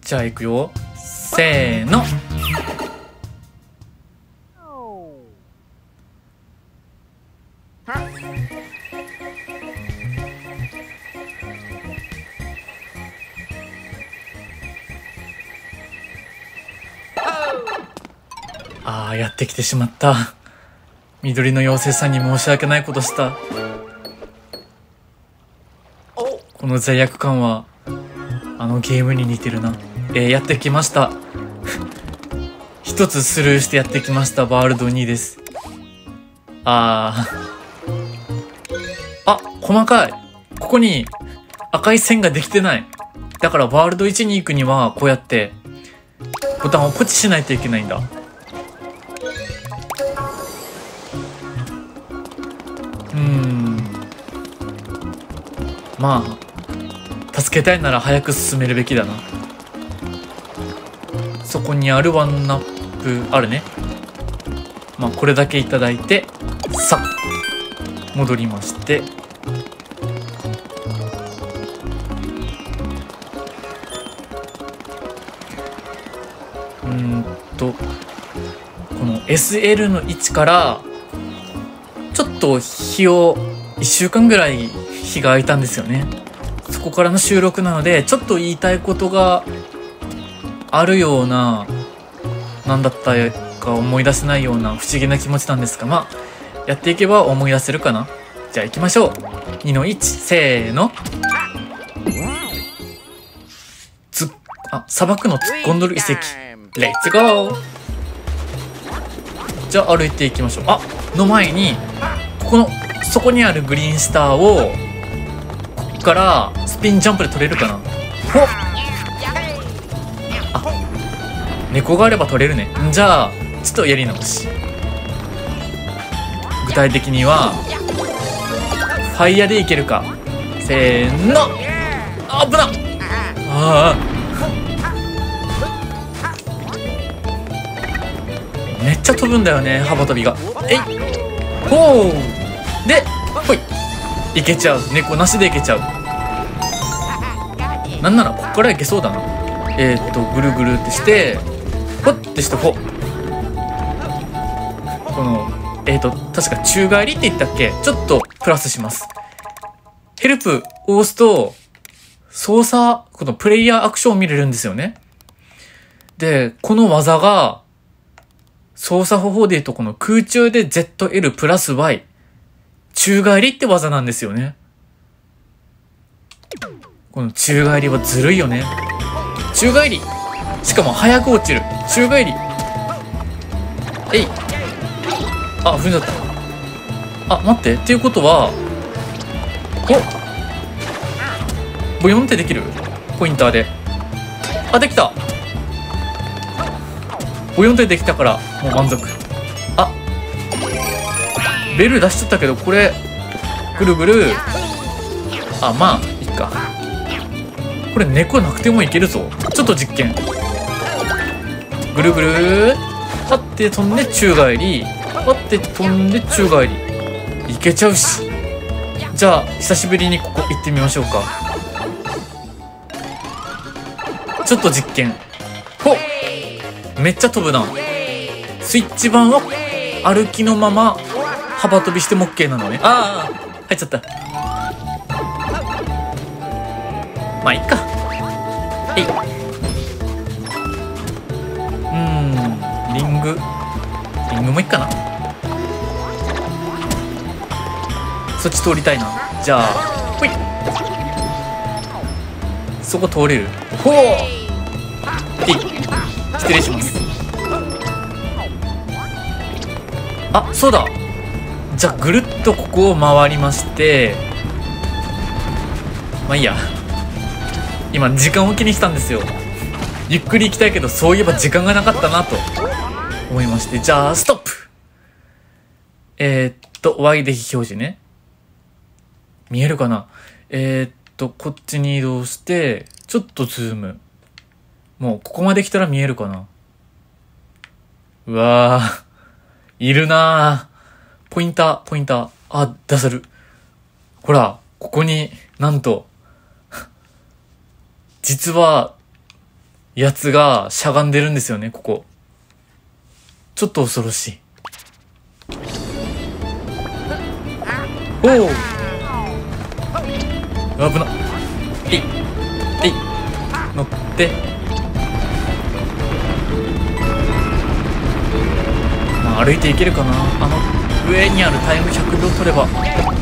じゃあ行くよ。せーの。ああ、やってきてしまった。緑の妖精さんに申し訳ないことした。この罪悪感は、のゲームに似てるな。えー、やってきました。一つスルーしてやってきました。ワールド2です。あー。あ、細かい。ここに赤い線ができてない。だからワールド1に行くには、こうやって、ボタンをポチしないといけないんだ。うん。まあ、助けたいなら早く進めるべきだな。そこにあるワンナップ、あるね。まあ、これだけいただいて、さあ、戻りまして。うんと、この SL の位置から、ちょっと日を1週間ぐらい日が空いたんですよねそこからの収録なのでちょっと言いたいことがあるような何だったか思い出せないような不思議な気持ちなんですがまあやっていけば思い出せるかな。じゃあ行きましょう。2の1せーの。つあ砂漠の突っ込んどる遺跡。レッツゴーじゃあ歩いていきましょう。あの前にここのそこにあるグリーンスターをからスピンジャンプで取れるかな。ほっ。あ。猫があれば取れるね。んじゃあちょっとやり直し。具体的にはファイヤーでいけるか。せーの。あ危なあめっちゃ飛ぶんだよね幅跳びが。えい。ほう。でほいいけちゃう。猫なしでいけちゃう。なんならこっからいけそうだな。えー、っとぐるぐるってしてほってしてほこのえー、っと確か宙返りって言ったっけ？ちょっとプラスします。ヘルプを押すと操作このプレイヤーアクションを見れるんですよね。でこの技が操作方法で言うとこの空中で ZL プラス Y 宙返りって技なんですよね。この宙返りはずるいよね。宙返りしかも早く落ちる。宙返りえいあ、踏んじゃった。あ、待って。っていうことは、おボヨンってできる？ポインターで。あ、できたボヨンってできたから、もう満足。ベル出しちゃったけど、これ、ぐるぐる。あ、まあ、いっか。これ猫なくてもいけるぞ。ちょっと実験。ぐるぐる。はって飛んで宙返り。はって飛んで宙返り。いけちゃうし。じゃあ、久しぶりにここ行ってみましょうか。ちょっと実験。ほっめっちゃ飛ぶな。スイッチ版は歩きのまま幅跳びしても OK なのね。ああ、入っちゃった。まあ、いっか。えい。うーん、リング。リングもいっかな。そっち通りたいな。じゃあ、ほい。そこ通れる？ほうえい。失礼します。あ、そうだ。じゃあ、ぐるっとここを回りまして、まあいいや。今、時間を気にしたんですよ。ゆっくり行きたいけど、そういえば時間がなかったなと思いまして。じゃあ、ストップえー、っと、Y で非表示ね。見えるかな？えー、っと、こっちに移動して、ちょっとズーム。もう、ここまで来たら見えるかな？うわー。いるなー。ポインター、ポインター。あ、出せる。ほら、ここになんと、実は、やつがしゃがんでるんですよね、ここ。ちょっと恐ろしい。おお危な。えい。えい。乗って。歩いていけるかな？あの、上にあるタイム100秒取れば、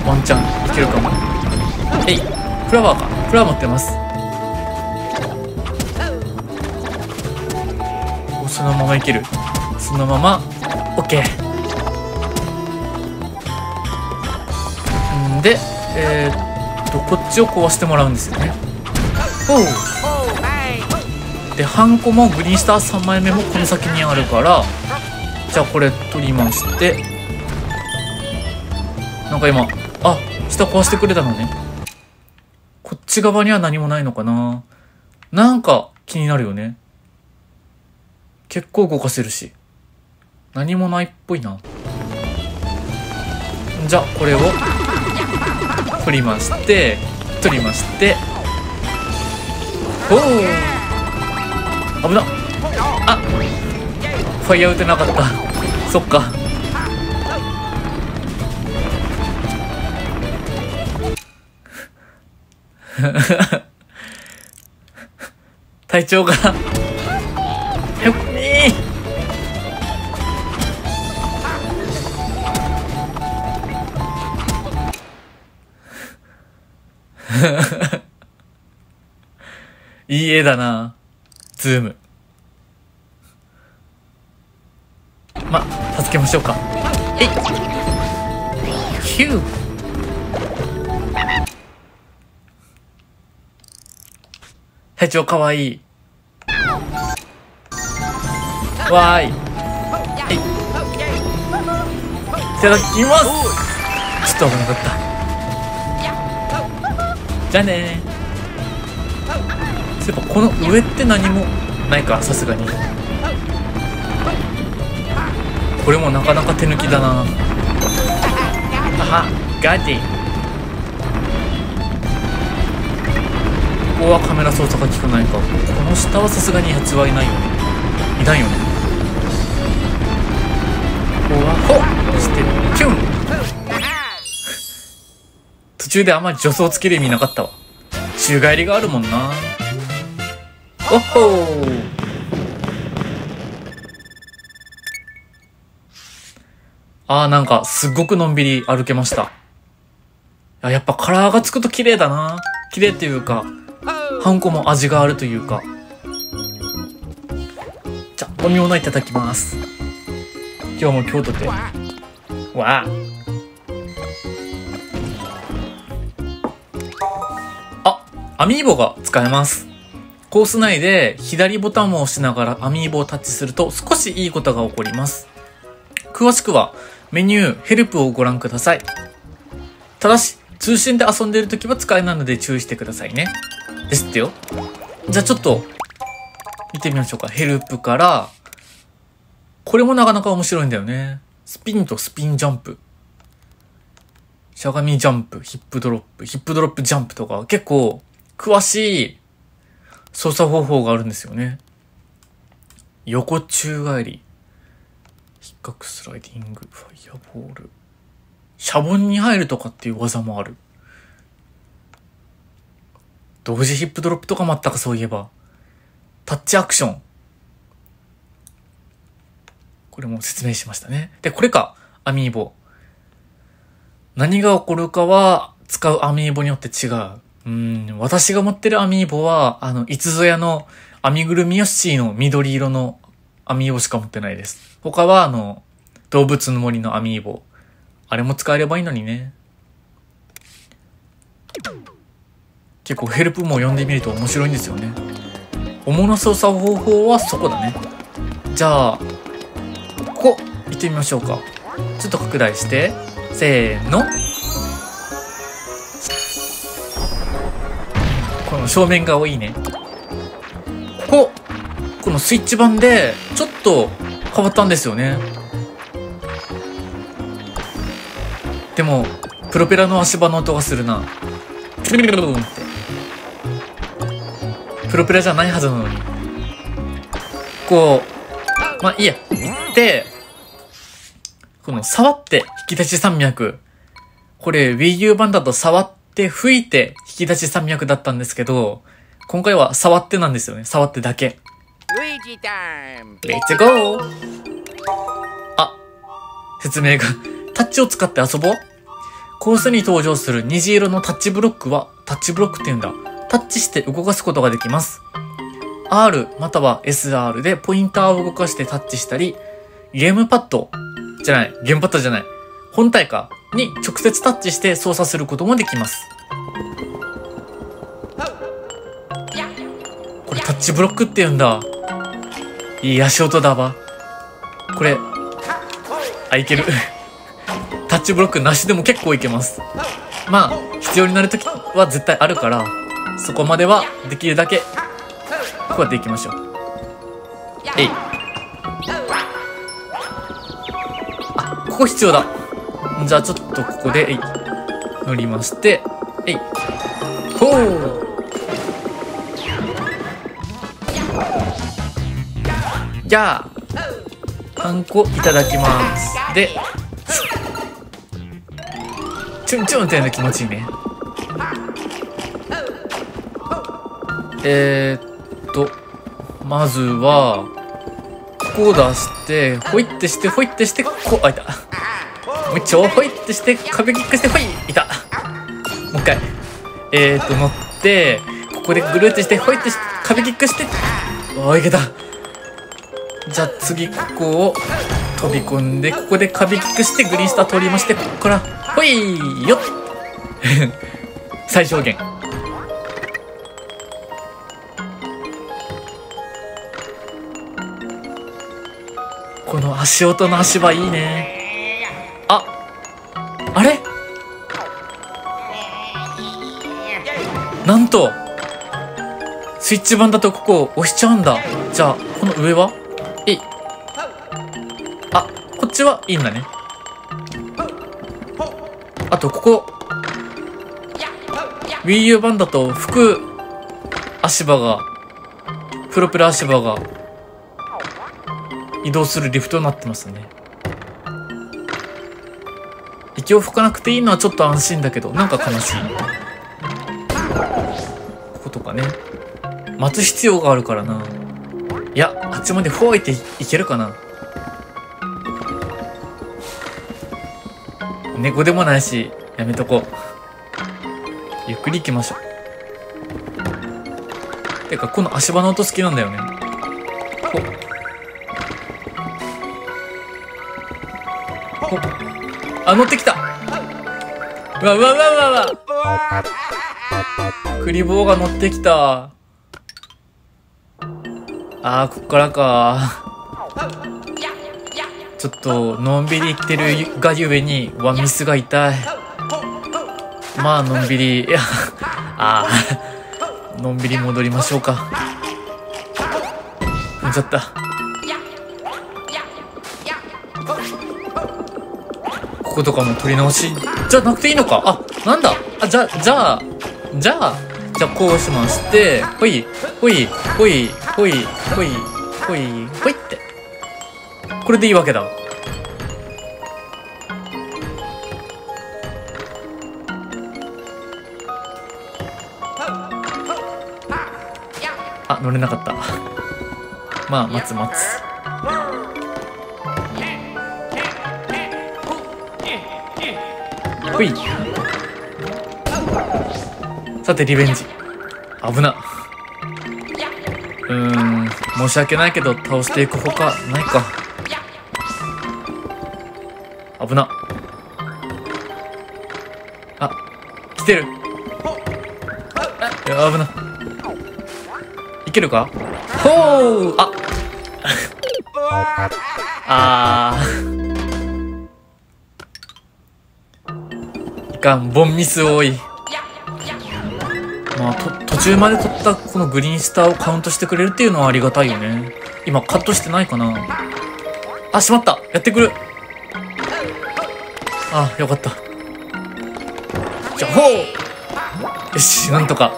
ワンチャンいけるかも。えい。フラワーか？フラワー持ってます。そのままいけるそのまま OK んでえー、っとこっちを壊してもらうんですよねおうでハンコもグリーンスター3枚目もこの先にあるからじゃあこれ取りましてなんか今あ下壊してくれたのね。こっち側には何もないのかな。なんか気になるよね。結構動かせるし。何もないっぽいな。じゃあ、これを、取りまして、取りまして、おお危なあファイヤー打てなかった。そっか。体調が いい絵だな。ズーム。ま、助けましょうか。えいヒュー体調かわいい。わーい。い。いただきますちょっと危なかった。じゃあねそういえばこの上って何もないかさすがにこれもなかなか手抜きだな。あはガディここはカメラ操作が効かないか。この下はさすがにやつはいないよね。いないよね。ここはほっ。してキュン。途中であんまり助走つける意味なかったわ。宙返りがあるもんな。おっほーあーなんかすっごくのんびり歩けました。ややっぱカラーがつくと綺麗だな。綺麗っていうか、ハンコも味があるというか。じゃ、飲み物いただきます。今日も京都で。わああ。アミーボが使えます。コース内で左ボタンを押しながらアミーボをタッチすると少しいいことが起こります。詳しくはメニューヘルプをご覧ください。ただし、通信で遊んでいる時は使えないので注意してくださいね。ですってよ。じゃあちょっと見てみましょうか。ヘルプから、これもなかなか面白いんだよね。スピンとスピンジャンプ。しゃがみジャンプ、ヒップドロップ、ヒップドロップジャンプとか結構詳しい操作方法があるんですよね。横宙返り。引っかくスライディング、ファイアボール。シャボンに入るとかっていう技もある。同時ヒップドロップとかもあったか、そういえば。タッチアクション。これも説明しましたね。で、これか、アミーボ。何が起こるかは、使うアミーボによって違う。うん、私が持ってるアミーボは、あの、いつぞやの編みぐるみヨッシーの緑色のアミーボしか持ってないです。他は、あの、動物の森のアミーボ。あれも使えればいいのにね。結構ヘルプも読んでみると面白いんですよね。主な操作方法はそこだね。じゃあ、ここ、行ってみましょうか。ちょっと拡大して、せーの。この正面が多いね。ここ、このスイッチ版で、ちょっと変わったんですよね。でも、プロペラの足場の音がするな。プロペラじゃないはずなのに。こう、まあいいや。行って、この触って引き出し山脈。これ Wii U 版だと触って吹いて引き出し山脈だったんですけど、今回は触ってなんですよね。触ってだけ。Luigi time! レッツゴーあ、説明が。タッチを使って遊ぼうコースに登場する虹色のタッチブロックは、タッチブロックって言うんだ。タッチして動かすことができます。R または SR でポインターを動かしてタッチしたり、ゲームパッドじゃない、ゲームパッドじゃない、本体かに直接タッチして操作することもできます。これタッチブロックって言うんだ。いい足音だわ。これ、あ、いける。タッチブロックなしでも結構いけます。まあ、必要になるときは絶対あるから、そこまではできるだけ、こうやっていきましょう。えい。あ、ここ必要だ。じゃあちょっとここで、えい。乗りまして、えい。ほう。じゃあ、ハンコいただきます。で、チュンチュンってやるの気持ちいいね。えー、っと、まずは、ここを出して、ホイッてして、ホイッてして、こう、あ、いた。もう一丁、ホイッてして、壁キックして、ほいいた。もう一回。えー、っと、乗って、ここでぐるってして、ホイッてして、壁キックして、おー、いけた。じゃあ次ここを飛び込んで、ここで壁キックしてグリーンスター取りまして、ここから、ほいよっ 最小限。この足音の足場いいね。あ、あれ？なんと、スイッチ版だとここ押しちゃうんだ。じゃあ、この上は？ちはいいんだね。あと、ここ。Wii U 版だと、服、足場が、プロペラ足場が、移動するリフトになってますね。息を吹かなくていいのはちょっと安心だけど、なんか悲しい。こことかね。待つ必要があるからな。いや、あっちまでほいっていけるかな。猫でもないし、やめとこう。ゆっくり行きましょう。てか、この足場の音好きなんだよね。ほほあ、乗ってきたうわうわうわうわうわクリボーが乗ってきた。あー、こっからか。ちょっと、のんびり生きてるがゆえに、ワンミスが痛い。まあ、のんびり、いや、あー、のんびり戻りましょうか。踏んじゃった。こことかも取り直し、じゃなくていいのかあ、なんだあ、じゃ、じゃあ、じゃあ、じゃあこうしまして、ほい、ほい、ほい、ほい、ほい、ほい、ほいって。これでいいわけだ。あ、乗れなかった。まあ、待つ待つ。ほい。さて、リベンジ。危な。うーん、申し訳ないけど、倒していくほかないか。てる。や、危な。いけるか？ほうあ あー。いかん、ボンミス多い。まあ、と、途中まで取ったこのグリーンスターをカウントしてくれるっていうのはありがたいよね。今カットしてないかなあ、しまったやってくるあ、よかった。ほう。よし、なんとか。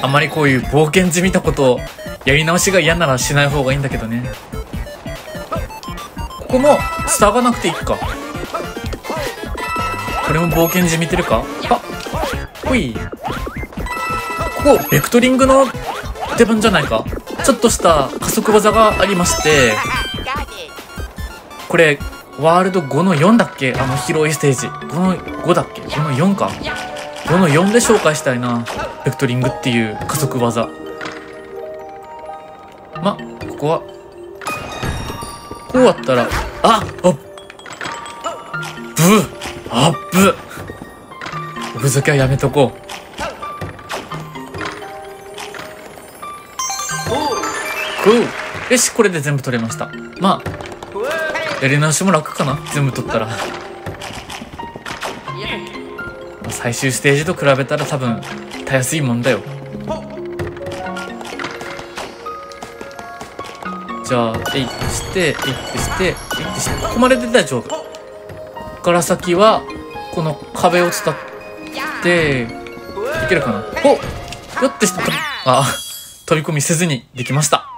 あまりこういう冒険じみたことをやり直しが嫌ならしない方がいいんだけどね。ここもスターがなくていいか。これも冒険じみてるか？あほい。ここベクトリングの出番じゃないか。ちょっとした加速技がありましてこれワールド5の4だっけ？あの広いステージ。5の5だっけ？5の4か。5の4で紹介したいな。ベクトリングっていう加速技。まここは。こうやったらああブあっぶおふざけはやめとこう。こう。よしこれで全部取れました。まあやり直しも楽かな？全部取ったら。最終ステージと比べたら多分たやすいもんだよ。じゃあえいってしてえいってしてえいってして。ここまでで大丈夫。ここから先はこの壁を伝っていけるかな？およってしてあ飛び込みせずにできました。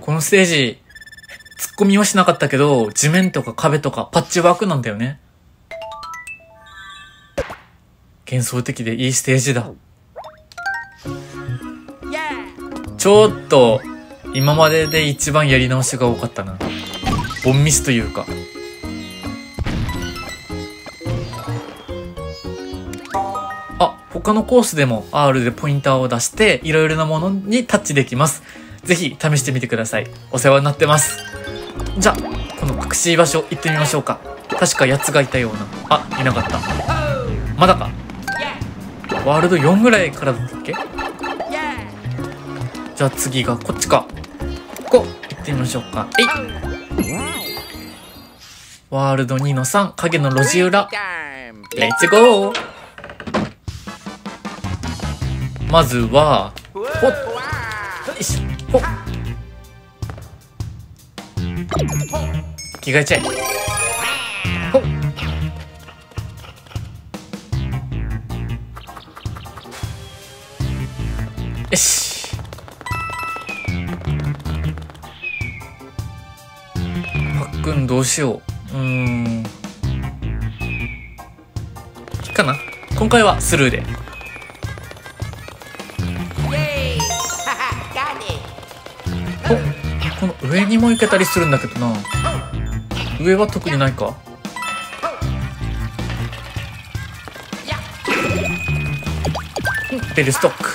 このステージ突っ込みはしなかったけど地面とか壁とかパッチワークなんだよね。幻想的でいいステージだ.ちょっと今までで一番やり直しが多かったな。ボンミスというか他のコースでも R でポインターを出していろいろなものにタッチできます。ぜひ試してみてください。お世話になってます。じゃあこの隠しい場所行ってみましょうか。確か奴がいたような。あいなかった。まだか。ワールド4ぐらいからだったっけ？じゃあ次がこっちか。ここ行ってみましょうか。えい。ワールド2の3、影の路地裏。レッツゴーまずは、ほっ、よいしょ、ほっ。着替えちゃえ。ほっ。よし。パックンどうしよう。うん。かな今回はスルーで。この上にも行けたりするんだけどな。上は特にないか。ベルストック。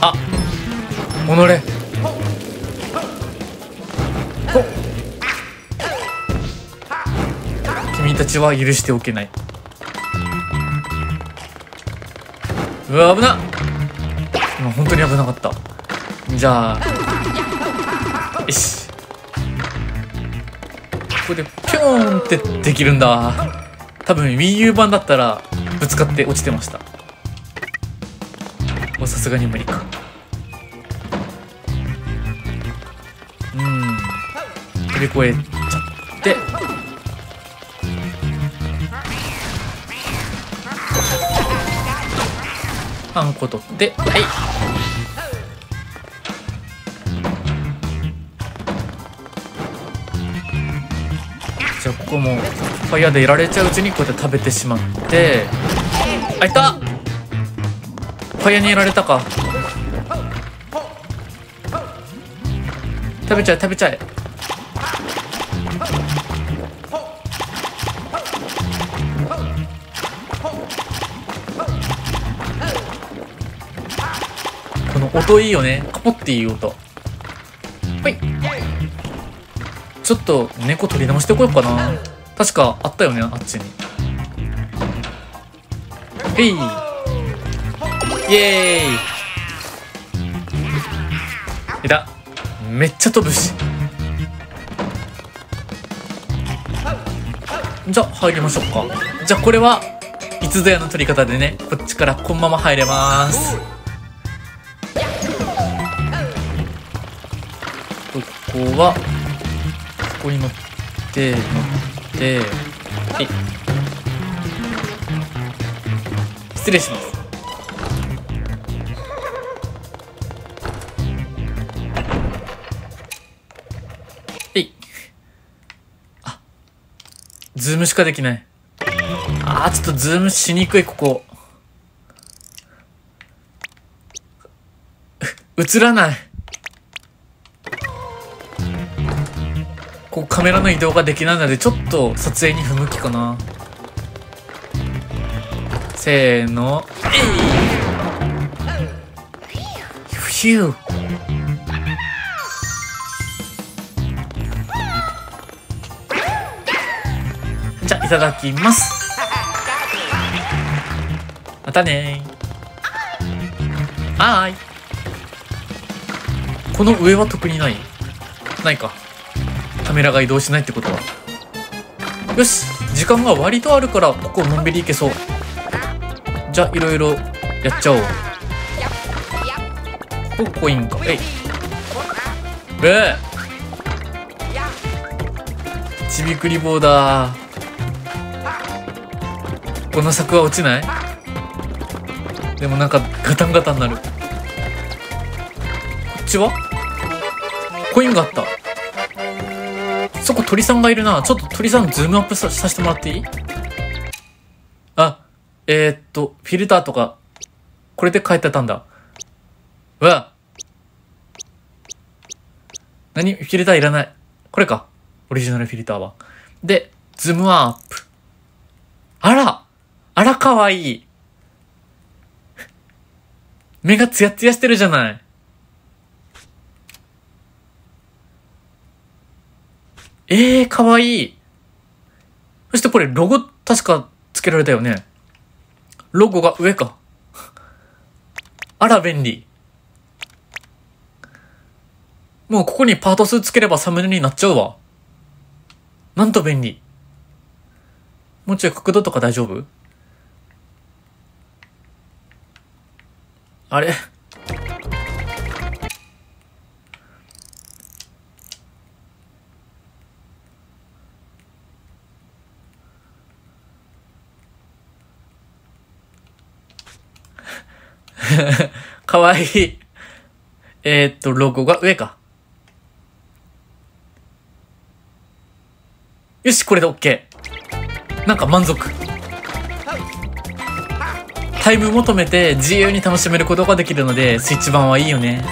あ己。お君たちは許しておけない。うわ危なっ。今本当に危なかった。じゃあよし。ここでピョーンってできるんだ。多分 WiiU 版だったらぶつかって落ちてました。もうさすがに無理か。うん。飛び越えちゃって。ハンコ取って。はい。じゃあここもファイヤーでやられちゃううちにこうやって食べてしまって。あいた。ファイヤーにやられたか。食べちゃえ食べちゃえ。音いいよね。カポっていう音。はい。ちょっと猫取り直してこようかな。確かあったよねあっちに。へい。イエーイ。いためっちゃ飛ぶし。じゃあ入りましょうか。じゃあこれはいつぞやの取り方でね。こっちからこのまま入れますここはここに乗って乗ってはい。失礼します。はい。あズームしかできない。あーちょっとズームしにくいここ。映らない。こうカメラの移動ができないのでちょっと撮影に不向きかな。せーの。えいヒュー。じゃいただきます。またねはーい。この上は特にない。ないか。カメラが移動しないってことは。よし時間が割とあるからここのんびりいけそう。じゃあいろいろやっちゃおう。ここコインか。えい。えちびくり棒だこの柵は落ちない？でもなんかガタンガタンなる。こっちは？コインがあった。そこ鳥さんがいるな。ちょっと鳥さんズームアップささせてもらっていい？あ、えー、っと、フィルターとか、これで変えてたんだ。うわ。何？フィルターいらない。これか。オリジナルフィルターは。で、ズームアップ。あらあらかわいい。目がツヤツヤしてるじゃない。ええー、かわいい。そしてこれロゴ確か付けられたよね。ロゴが上か。あら便利。もうここにパート数つければサムネになっちゃうわ。なんと便利。もうちょい角度とか大丈夫？あれ？かわいい。えー、っと、ロゴが上か。よし、これで OK。なんか満足。タイム求めて自由に楽しめることができるので、スイッチ版はいいよね。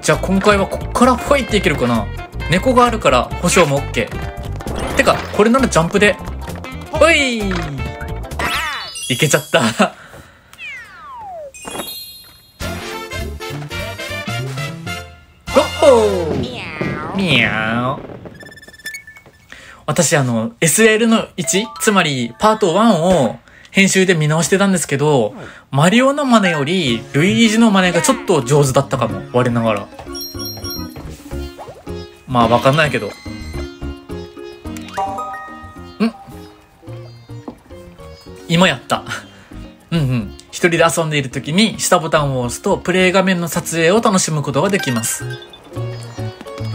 じゃあ今回はこっからファイっていけるかな猫があるから保証も OK。てか、これならジャンプで。ほいいけちゃった。みゃー私あの、SL の1、つまりパート1を編集で見直してたんですけど、マリオの真似より、ルイージの真似がちょっと上手だったかも、我ながら。まあわかんないけど。今やった。うんうん。一人で遊んでいる時に下ボタンを押すとプレイ画面の撮影を楽しむことができます。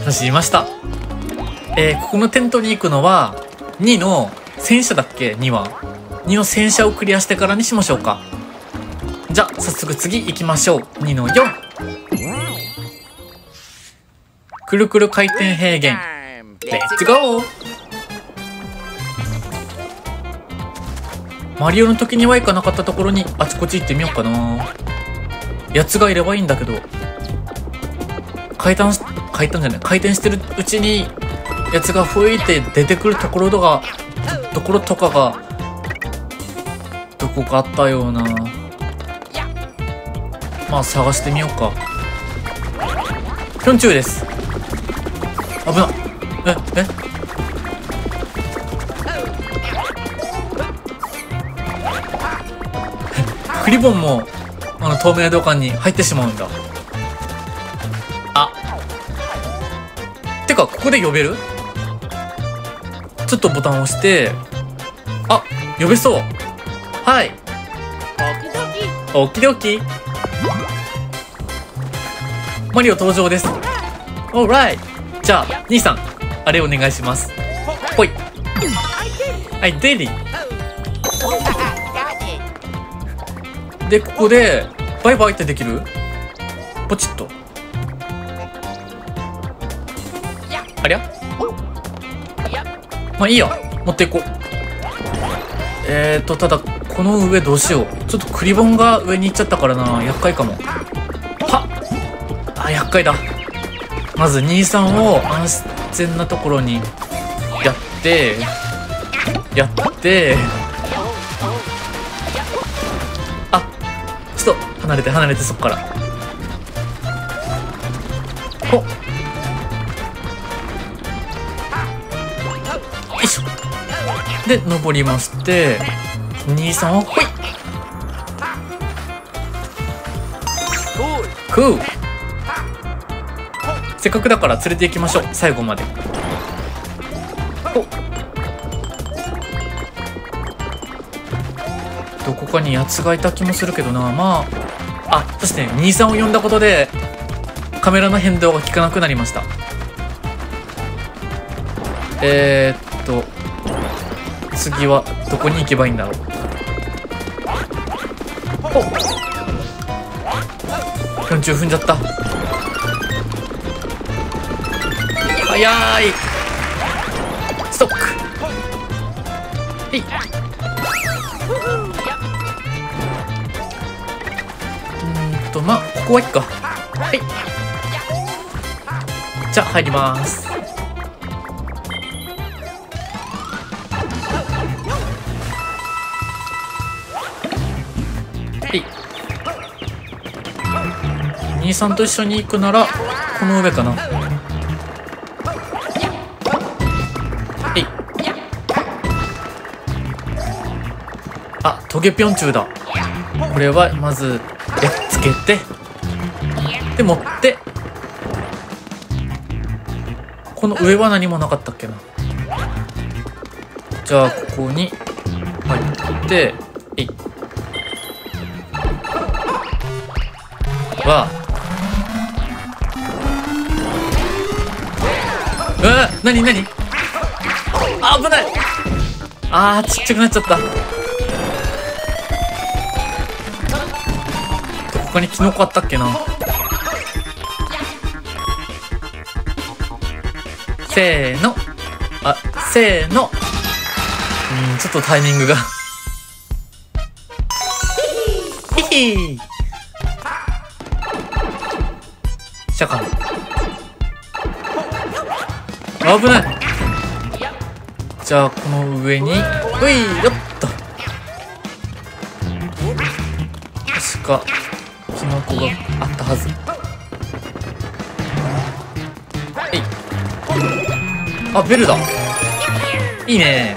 走りました。えー、ここのテントに行くのは、2の戦車だっけ ?2 は。2の戦車をクリアしてからにしましょうか。じゃあ、早速次行きましょう。2の4。くるくる回転平原。レッツゴーマリオの時には行かなかったところにあちこち行ってみようかな。やつがいればいいんだけど。階段し、階段じゃない、回転してるうちに、やつが吹いて出てくるところとか、ところとかが、どこかあったような。まあ探してみようか。ピョンチューです。危な。え、え？クリボンも、あの、透明土管に入ってしまうんだ。あ。てか、ここで呼べる？ちょっとボタンを押して、あ、呼べそう。はい。おきどき。マリオ登場です。オーライじゃあ、兄さん、あれお願いします。ほい。はい、デイリー。で、ここで、バイバイってできる？ポチッと。ありゃ？まあいいや。持っていこう。えーと、ただ、この上どうしよう。ちょっとクリボンが上に行っちゃったからな。厄介かも。はっあ、厄介だ。まず、兄さんを安全なところにやって、やって、離れて離れてそっから。ほっ。よいしょ。で、登りまして、兄さんをほい。クーせっかくだから連れて行きましょう。最後まで。ほ。っどこかに奴がいた気もするけどな。まあ。あそして兄さんを呼んだことでカメラの変動が効かなくなりました。えー、っと次はどこに行けばいいんだろう。ほっ。40踏んじゃった。早い。まあここはいっか。はい。じゃあ入ります。はい。兄さんと一緒に行くならこの上かな。えい。あトゲぴょん中だ。これはまずつけてで持ってこの上は何もなかったっけな。じゃあここに入ってえい。わうわなになに？危ない。あーちっちゃくなっちゃった。どこかにキノコあったっけな。せーの。あせーの。うんちょっとタイミングが。ヒヒ。シャカ危ない。じゃあこの上にういよっキノコがあったはず。えい。あベルだ。いいね。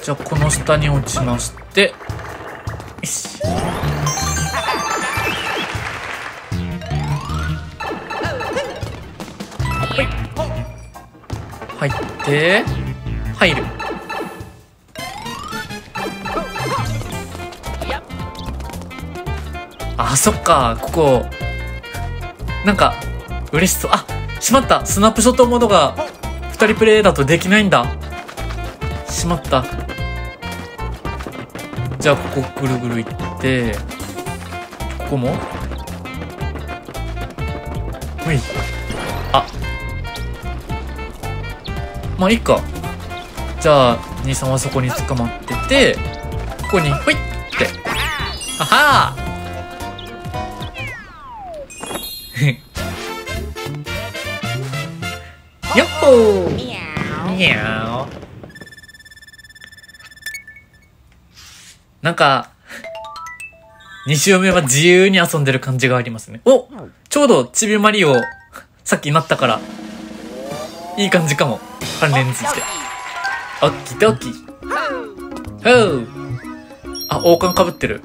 じゃあこの下に落ちまして。よし入って。入る。あそっかここ。なんか嬉しそう。あしまった。スナップショットモードが2人プレイだとできないんだ。しまった。じゃあここぐるぐる行って。ここも？ほい。あ。まあいいか。じゃあ兄さんはそこに捕まっててここにほいって。あはー。よっほー Meow. なんか、2周目は自由に遊んでる感じがありますね。おちょうどちびまりをさっきなったから、いい感じかも。関連付きで。オッキドキ。ほう。あ、王冠かぶってる。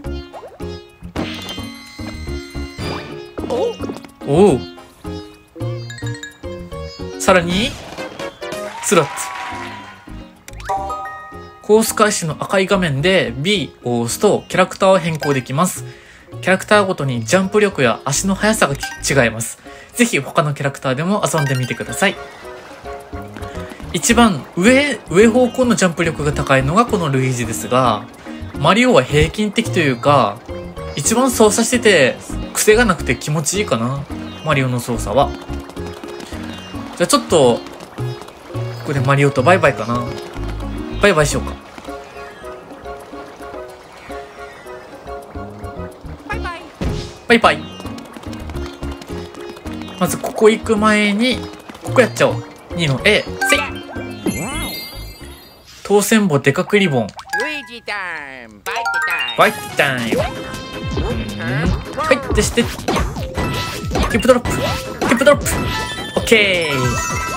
お？おさらに、スロット。コース開始の赤い画面で B を押すとキャラクターを変更できます。キャラクターごとにジャンプ力や足の速さが違います。ぜひ他のキャラクターでも遊んでみてください。一番上、上方向のジャンプ力が高いのがこのルイージですが、マリオは平均的というか、一番操作してて癖がなくて気持ちいいかな。マリオの操作は。じゃあちょっと、ここでマリオとバイバイかな。バイバイしようか。バイバイバイバイ。まずここ行く前に、ここやっちゃおう。2の A、せい当選簿でかくリボン、バイトタイム。はい、でして。ヒップドロップ。ヒップドロップ。オッケー。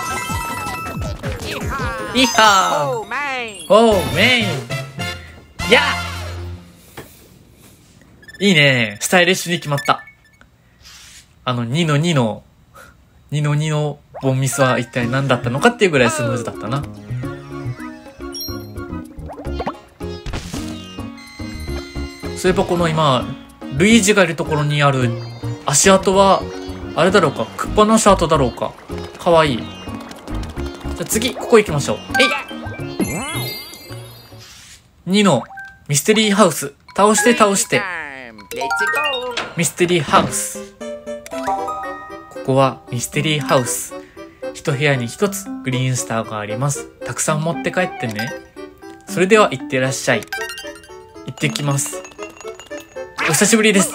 イハーオーマイー。おー、メイン。やいいね。スタイリッシュに決まった。あの、2の2の、2の2のボンミスは一体何だったのかっていうぐらいスムーズだったな。そういえばこの今、ルイージがいるところにある足跡は、あれだろうか、クッパの足跡だろうか？かわいい。じ次、ここ行きましょう。えい !2 のミステリーハウス。倒して倒して。ミステリーハウス。ここはミステリーハウス。一部屋に一つグリーンスターがあります。たくさん持って帰ってね。それでは行ってらっしゃい。行ってきます。お久しぶりです。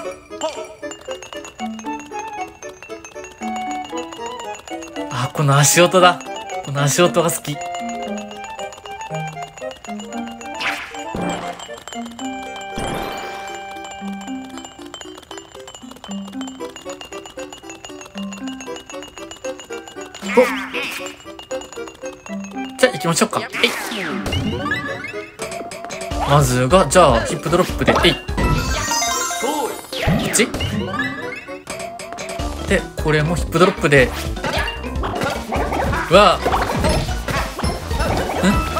あ、この足音だ。この足音が好き。お。じゃあ行きましょうか。えい。まずが、じゃあヒップドロップで、えい。こっち。で、これもヒップドロップで、わ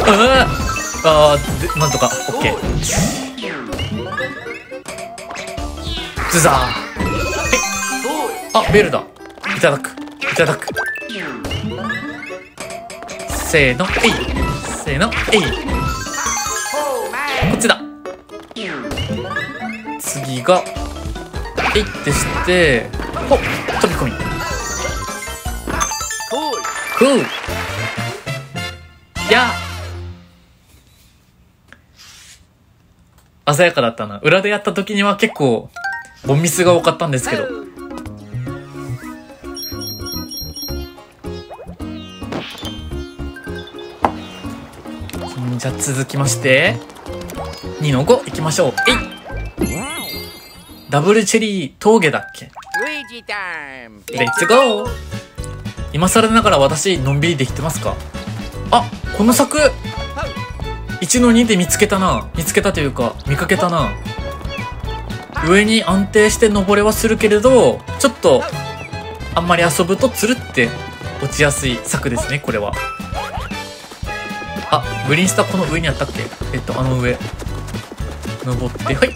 あーで、なんとか、オッケー。ズザー。はい。あ、ベルだ。いただく。いただく。せーの、えい。せーの、えい。こっちだ。次が、えいってして、ほっ、飛び込み。ふうや鮮やかだったな。裏でやった時には結構、ボンミスが多かったんですけど。じゃあ続きまして、2の5いきましょう。えいダブルチェリー峠だっけ？レッツゴー今更ながら私のんびりできてますか？あこの柵1の2で見つけたな。見つけたというか見かけたな。上に安定して登れはするけれどちょっとあんまり遊ぶとつるって落ちやすい柵ですねこれは。あグリーンスターこの上にあったっけ？えっとあの上。登ってはい。え？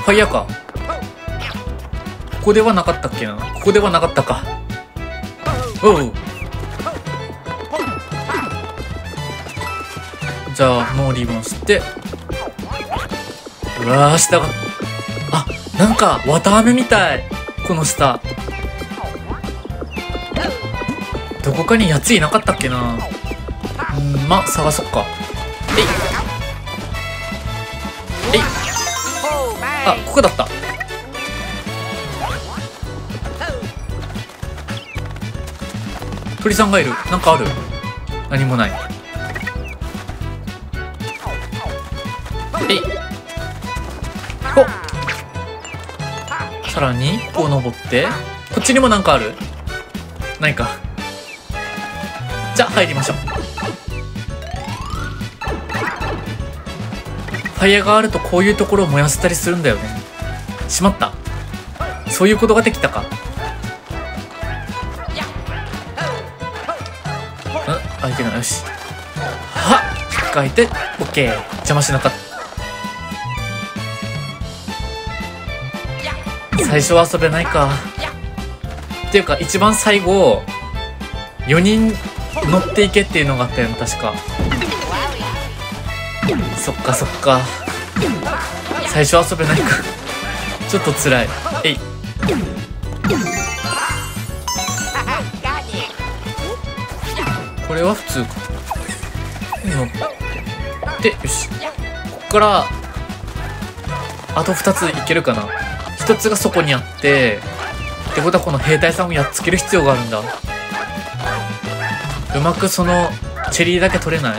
ファイヤーか。ここではなかったっけな？ここではなかったか。おう。じゃあ、ノーリボンして。うわー、下が。あ、なんか、綿あめみたい。この下。どこかにやついなかったっけなうん、ま、探そっか。えい。えい。あ、ここだった。鳥さんがいる。なんかある何もな。い。さらに、こう登って。こっちにもなんかある？ないか。じゃあ、入りましょう。ファイヤーがあるとこういうところを燃やせたりするんだよね。しまった。そういうことができたか。んあ、いけない。よし。はっ引っかいて、オッケー。邪魔しなかった。最初は遊べないか。っていうか一番最後4人乗っていけっていうのがあったよね確か。そっかそっか。最初は遊べないか。ちょっと辛い。えい。これは普通か。乗ってよし。こっからあと2ついけるかな。1つがそこにあってってことはこの兵隊さんをやっつける必要があるんだ。うまくそのチェリーだけ取れない？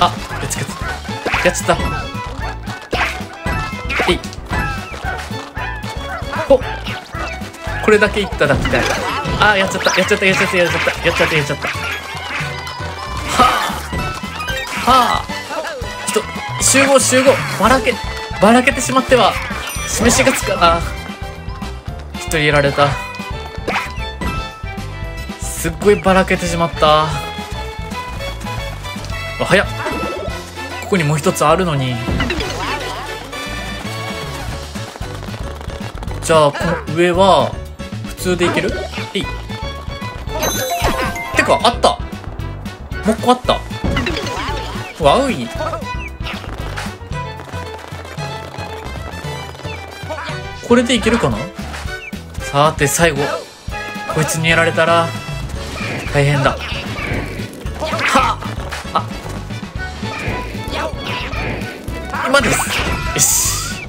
あやっつけた。やっちゃった。えい。おこれだけいっただきたいあやっちゃった。やっちゃったやっちゃったやっちゃった。やっちゃったやっちゃった。はあ。はあ。ちょっと集合集合。ばらけばらけてしまっては。示しがつかな一人やられた。すっごいばらけてしまった。あ早っ。ここにもう一つあるのに。じゃあこの上は普通でいける？えい。てかあった。もう一個あった。わうい。これでいけるかな？さて最後こいつにやられたら大変だ。はあ今です。よし。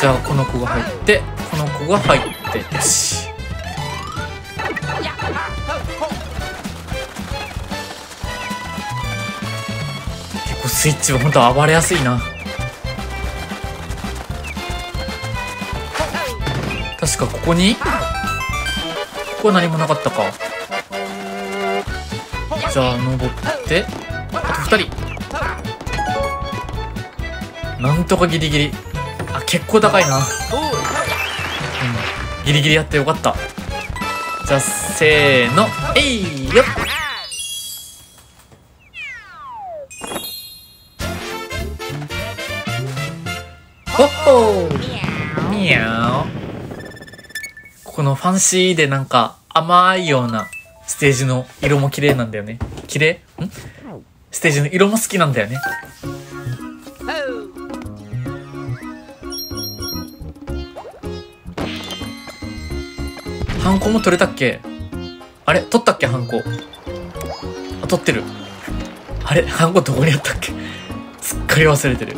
じゃあこの子が入ってこの子が入ってよし。結構スイッチは本当暴れやすいな。確かここに？ここは何もなかったか。じゃあ登って。あと2人。なんとかギリギリ。あ結構高いな。うん。ギリギリやってよかった。じゃあせーの。えいよっ。ファンシーでなんか甘いようなステージの色も綺麗なんだよね。綺麗？ん？ステージの色も好きなんだよね。ハンコも取れたっけ？あれ？取ったっけ？ハンコ。あ取ってる。あれ？ハンコどこにあったっけ？すっかり忘れてる。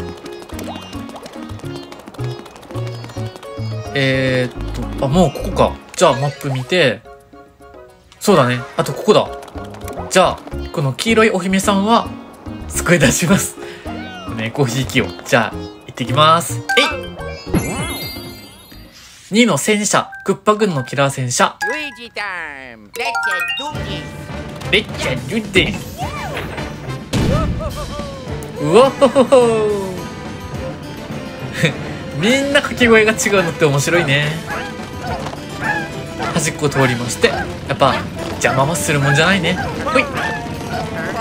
えー、っとあもうここか。じゃあマップ見て。そうだね。あとここだ。じゃあこの黄色いお姫さんは救い出します。ねコーヒー機を。じゃあ行ってきます。えい。2の戦車。クッパ軍のキラー戦車。Luigi time. Let's do this. レッチャリュデン。うわほほほ。みんな掛け声が違うのって面白いね。端っこ通りましてやっぱ邪魔はするもんじゃないね。ほい。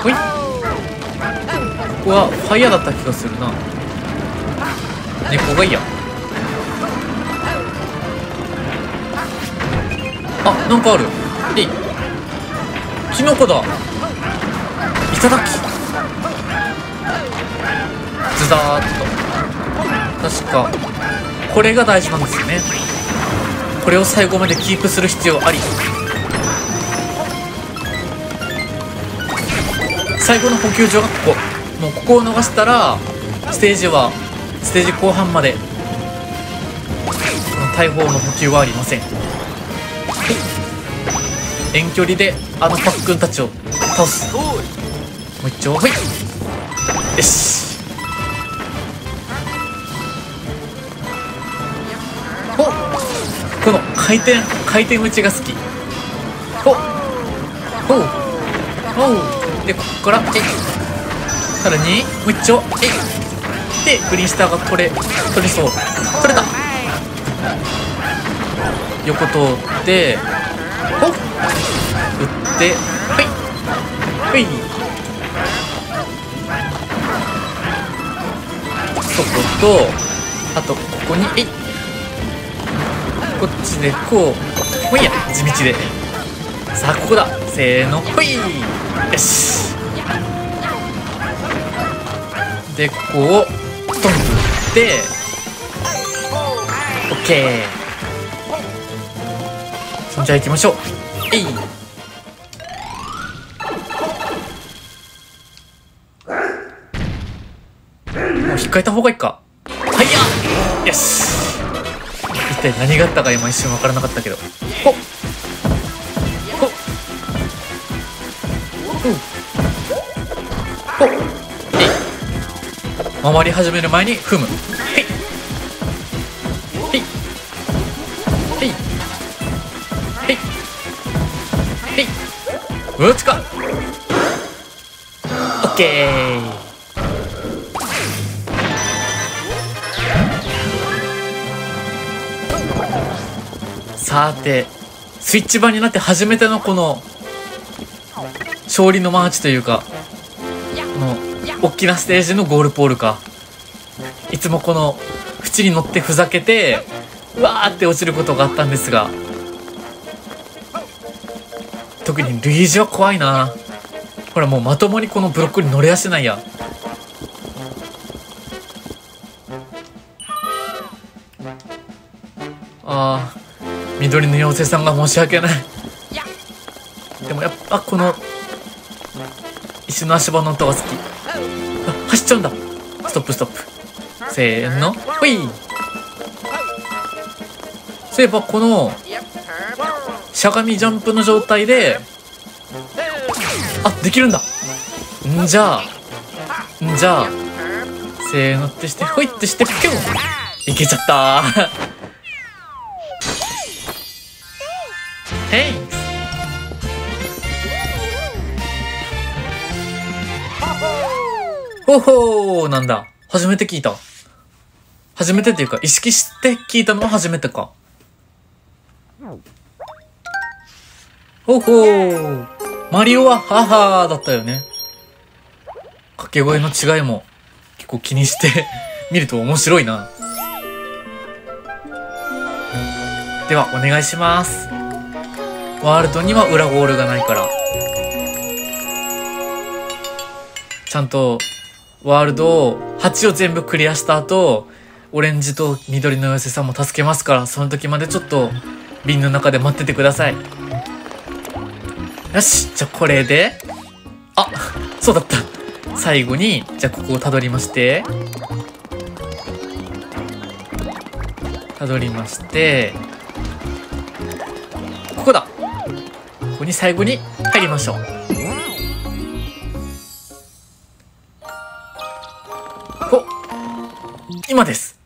ほい。ここはファイヤーだった気がするな。猫がいいや。あなんかある。えい。キノコだ。いただき。ズダーッと。確かこれが大事なんですよね。これを最後までキープする必要あり。最後の補給所がここ。もうここを逃したらステージはステージ後半までこの大砲の補給はありません。遠距離であのパックンたちを倒す。もう一丁ほい。よし。回転回転打ちが好き。ほほうほうでここからえいさらにもう一丁えいでグリーンスターが取れ取りそう。取れた。横通ってほっ打ってほい。ほい。そことあとここにえいこっちでこう。ほいや。地道で。さあここだ。せーのほい。よし。でこう。ストンと打って。オッケー。そんじゃ行きましょう。えい。もう引っかえた方がいいか。はいや。よし。一体何があったか今一瞬分からなかったけど。ほっ。ほっ。ほっほっ。回り始める前に踏む。へい。へい。へい。へい。へい。うっちかオッケー。さてスイッチ版になって初めてのこの勝利のマーチというかこの大きなステージのゴールポールか。いつもこの縁に乗ってふざけてうわーって落ちることがあったんですが特にルイージは怖いな。ほらもうまともにこのブロックに乗れやしないや。あー。緑の妖精さんが申し訳ない。でもやっぱこの石の足場の音が好き。あ走っちゃうんだ。ストップストップ。せーの。ほい。そういえばこのしゃがみジャンプの状態であできるんだ。んじゃあ。んじゃあ。せーのってしてほいってしてピュンいけちゃった。ヘイほほーなんだ。初めて聞いた。初めてっていうか、意識して聞いたのは初めてか。ほほー。マリオは母だったよね。掛け声の違いも結構気にして 見ると面白いな。では、お願いします。ワールドには裏ゴールがないから。ちゃんと、ワールドを、8を全部クリアした後、オレンジと緑の妖精さんも助けますから、その時までちょっと、瓶の中で待っててください。よし、じゃあこれで、あ、そうだった。最後に、じゃあここをたどりまして、たどりまして、ここだここに最後に入りましょう。お今です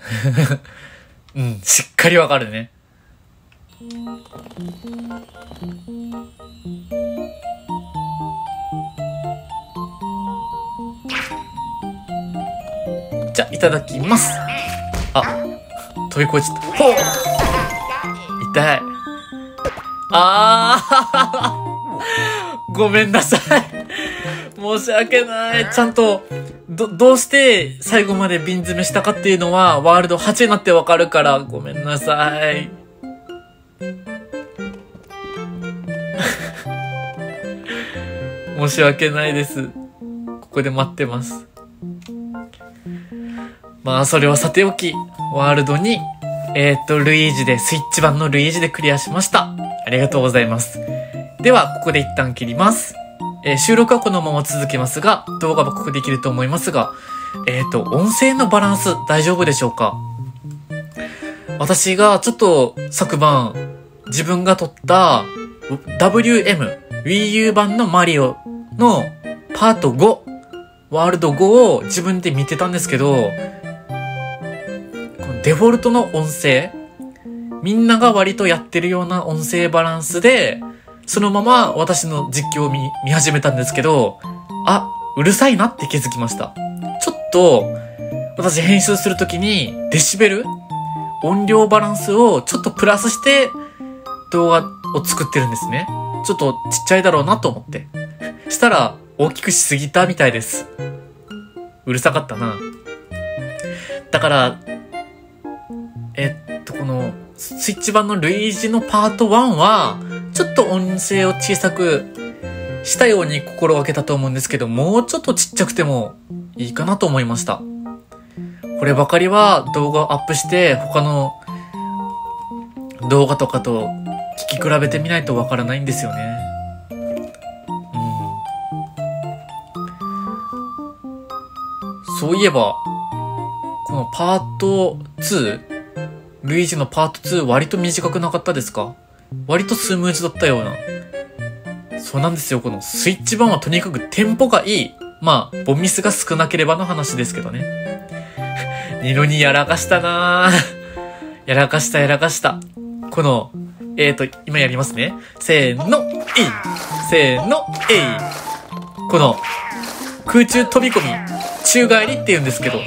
うん、しっかりわかるね。じゃ、いただきます。あ、飛び越えちゃった。ほう痛い。あーごめんなさい。申し訳ない。ちゃんと、ど、どうして最後まで瓶詰めしたかっていうのは、ワールド8になってわかるから、ごめんなさい。申し訳ないです。ここで待ってます。まあ、それはさておき、ワールドに、えっ、と、ルイージで、スイッチ版のルイージでクリアしました。ありがとうございます。では、ここで一旦切ります。えー収録はこのまま続けますが、動画はここできると思いますが、えっ、と、音声のバランス大丈夫でしょうか？私がちょっと昨晩、自分が撮った WM、Wii U 版のマリオのパート5、ワールド5を自分で見てたんですけど、デフォルトの音声、みんなが割とやってるような音声バランスで、そのまま私の実況を見見始めたんですけど、あ、うるさいなって気づきました。ちょっと、私編集するときにデシベル？音量バランスをちょっとプラスして動画を作ってるんですね。ちょっとちっちゃいだろうなと思って。したら大きくしすぎたみたいです。うるさかったな。だから、えっと、この、スイッチ版のルイージのパート1は、ちょっと音声を小さくしたように心がけたと思うんですけど、もうちょっとちっちゃくてもいいかなと思いました。こればかりは動画をアップして他の動画とかと聞き比べてみないとわからないんですよね。うん。そういえば、このパート2、ルイージのパート2割と短くなかったですか？割とスムーズだったような。そうなんですよ。このスイッチ版はとにかくテンポがいい。まあ、ボミスが少なければの話ですけどね。ニノにやらかしたなぁ。やらかしたやらかした。この、えーと、今やりますね。せーの、えいせーの、えいこの、空中飛び込み、宙返りって言うんですけど、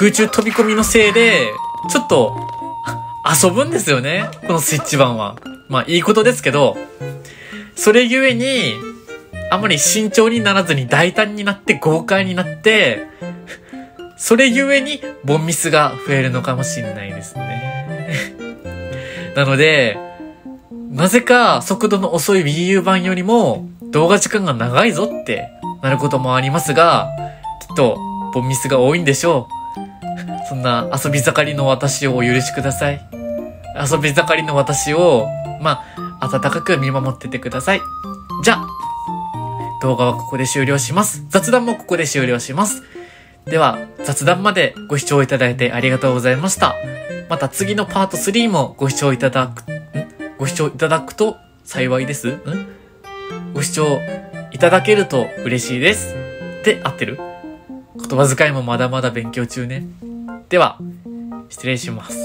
空中飛び込みのせいで、ちょっと、遊ぶんですよね。このスイッチ版は。まあ、いいことですけど、それゆえに、あまり慎重にならずに大胆になって豪快になって、それゆえに、ボンミスが増えるのかもしれないですね。なので、なぜか速度の遅い Wii U 版よりも動画時間が長いぞってなることもありますが、きっと、ボンミスが多いんでしょう。そんな遊び盛りの私をお許しください。遊び盛りの私を、まあ、温かく見守っててください。じゃあ、動画はここで終了します。雑談もここで終了します。では、雑談までご視聴いただいてありがとうございました。また次のパート3もご視聴いただく、ん？ご視聴いただくと幸いです？ん？ご視聴いただけると嬉しいです。で、合ってる？言葉遣いもまだまだ勉強中ね。では、失礼します。